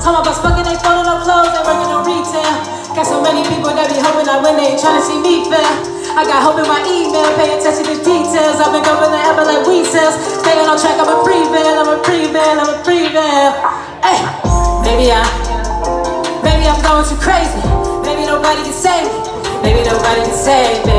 Told my boss, fucking, they throwing no clothes, they working on retail. Got so many people that be hoping I win, they ain't trying to see me fail. I got hope in my email, pay attention to details. I've been going the ever like we sales. Staying on track, I'm a prevail, I'm a prevail, I'm a prevail. Hey, maybe I, maybe I'm going too crazy. Maybe nobody can save me. Maybe nobody can save me.